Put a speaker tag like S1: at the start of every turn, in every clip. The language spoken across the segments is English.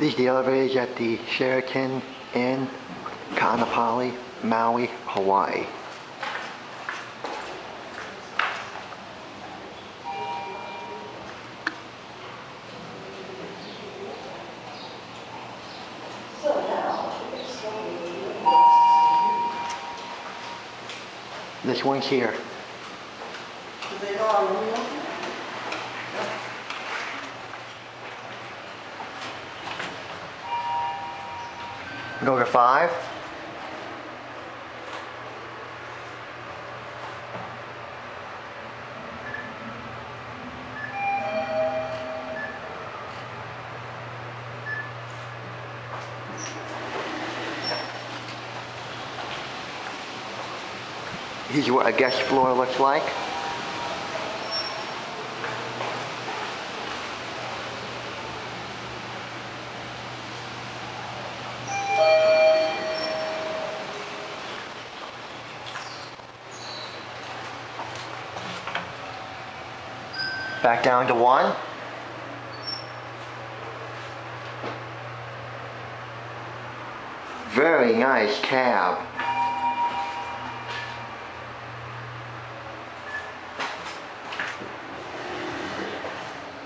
S1: These the elevators at the Sheraton in Kaanapali, Maui, Hawaii. This one's here. Go to five. Here's what a guest floor looks like. Back down to one. Very nice cab.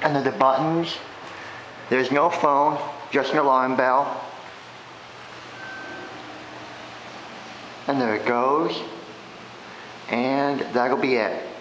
S1: Under the buttons, there's no phone, just an alarm bell. And there it goes. And that'll be it.